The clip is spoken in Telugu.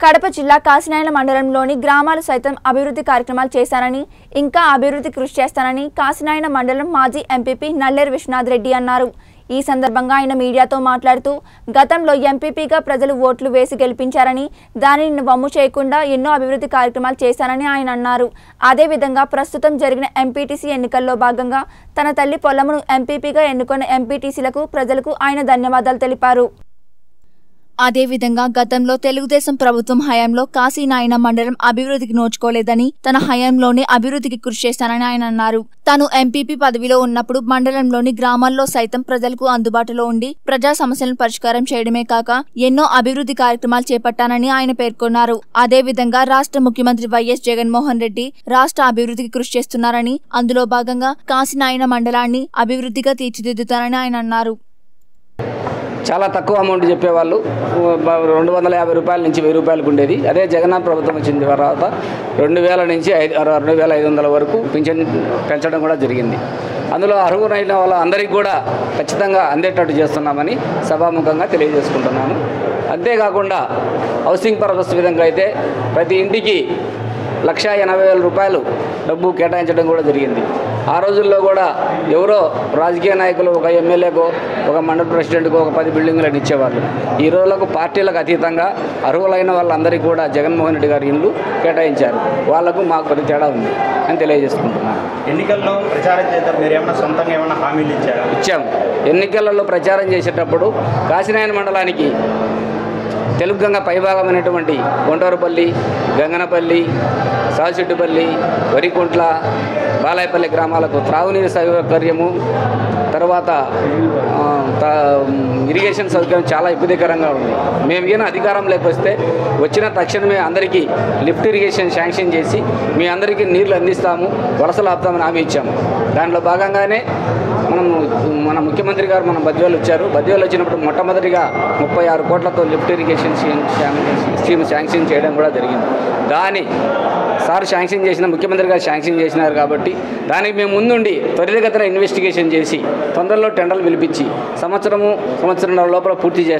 కడప జిల్లా కాసినాయన మండలంలోని గ్రామాలు సైతం అభివృద్ధి కార్యక్రమాలు చేశారని ఇంకా అభివృద్ధి కృషి చేస్తానని కాసినాయన మండలం మాజీ ఎంపీపీ నల్లేరు విశ్వనాథ్ రెడ్డి అన్నారు. ఈ సందర్భంగా ఆయన మీడియాతో మాట్లాడుతూ గతంలో ఎంపీపీగా ప్రజలు ఓట్లు వేసి గెలిపించారని దానిని వమ్ము చేయకుండా ఎన్నో అభివృద్ధి కార్యక్రమాలు చేశారని ఆయన అన్నారు. అదేవిధంగా ప్రస్తుతం జరిగిన ఎంపీటీసీ ఎన్నికల్లో భాగంగా తన తల్లి పొలమును ఎంపీపీగా ఎన్నుకున్న ఎంపీటీసీలకు ప్రజలకు ఆయన ధన్యవాదాలు తెలిపారు. అదేవిధంగా గతంలో తెలుగుదేశం ప్రభుత్వం హయాంలో కాశీనాయన మండలం అభివృద్ధికి నోచుకోలేదని తన హయాంలోనే అభివృద్ధికి కృషి చేశానని ఆయన అన్నారు. తాను ఎంపీపీ పదవిలో ఉన్నప్పుడు మండలంలోని గ్రామాల్లో సైతం ప్రజలకు అందుబాటులో ఉండి ప్రజా సమస్యలను పరిష్కారం చేయడమే కాక ఎన్నో అభివృద్ధి కార్యక్రమాలు చేపట్టానని ఆయన పేర్కొన్నారు. అదేవిధంగా రాష్ట్ర ముఖ్యమంత్రి వైఎస్ జగన్మోహన్ రెడ్డి రాష్ట్ర అభివృద్ధికి కృషి చేస్తున్నారని అందులో భాగంగా కాశీనాయన మండలాన్ని అభివృద్ధిగా తీర్చిదిద్దుతారని ఆయన అన్నారు. చాలా తక్కువ అమౌంట్ చెప్పేవాళ్ళు. రెండు వందల యాభై రూపాయల నుంచి వెయ్యి రూపాయలకు ఉండేది. అదే జగన్నాథ్ ప్రభుత్వం వచ్చిన తర్వాత రెండు వేల నుంచి ఐదు రెండు వేల ఐదు వందల వరకు పింఛన్ పెంచడం కూడా జరిగింది. అందులో అర్హులైన వాళ్ళ అందరికీ కూడా ఖచ్చితంగా అందేటట్టు చేస్తున్నామని సభాముఖంగా తెలియజేసుకుంటున్నాను అంతేకాకుండా హౌసింగ్ పర్పస్ విధంగా అయితే ప్రతి ఇంటికి లక్ష ఎనభై వేల రూపాయలు డబ్బు కేటాయించడం కూడా జరిగింది. ఆ రోజుల్లో కూడా ఎవరో రాజకీయ నాయకులు ఒక ఎమ్మెల్యేకో ఒక మండల ప్రెసిడెంట్కో ఒక పది బిల్డింగులను ఇచ్చేవాళ్ళు. ఈ రోజులకు పార్టీలకు అతీతంగా అర్హులైన వాళ్ళందరికీ కూడా జగన్మోహన్ రెడ్డి గారి ఇండ్లు కేటాయించారు. వాళ్ళకు మాకు కొద్ది తేడా ఉంది అని తెలియజేసుకుంటున్నాను ఎన్నికల్లో ప్రచారం చేద్దాం. మీరు ఏమైనా సొంతంగా ఏమైనా హామీలు ఇచ్చారా? ఇచ్చాము. ఎన్నికలలో ప్రచారం చేసేటప్పుడు కాశీనాయన మండలానికి తెలుగు గంగ పైభాగమైనటువంటి గుంటూరుపల్లి గంగనపల్లి సాల్చెట్టుపల్లి వరికుంట్ల బాలాయపల్లి గ్రామాలకు త్రాగునీరు సౌకర్యము. తర్వాత ఇరిగేషన్ సౌకర్యం చాలా ఇబ్బందికరంగా ఉంది. మేము ఈయన అధికారంలోకి వస్తే వచ్చిన తక్షణమే అందరికీ లిఫ్ట్ ఇరిగేషన్ శాంక్షన్ చేసి మీ అందరికీ నీళ్ళు అందిస్తాము వలసలు ఆపుతామని హామీ ఇచ్చాము. దాంట్లో భాగంగానే మనం మన ముఖ్యమంత్రి గారు మన బద్వేలు వచ్చారు. బద్వేలు వచ్చినప్పుడు మొట్టమొదటిగా ముప్పై ఆరు కోట్లతో lift irrigation scheme scheme sanction చేయడం కూడా జరిగింది. దాని సార్ శాంక్షన్ చేసిన ముఖ్యమంత్రి గారు శాంక్షన్ చేసినారు కాబట్టి దానికి మేము ముందుండి త్వరితగతిన ఇన్వెస్టిగేషన్ చేసి తొందరలో టెండర్లు పిలిపించి సంవత్సరము సంవత్సరం లోపల పూర్తి చేస్తాం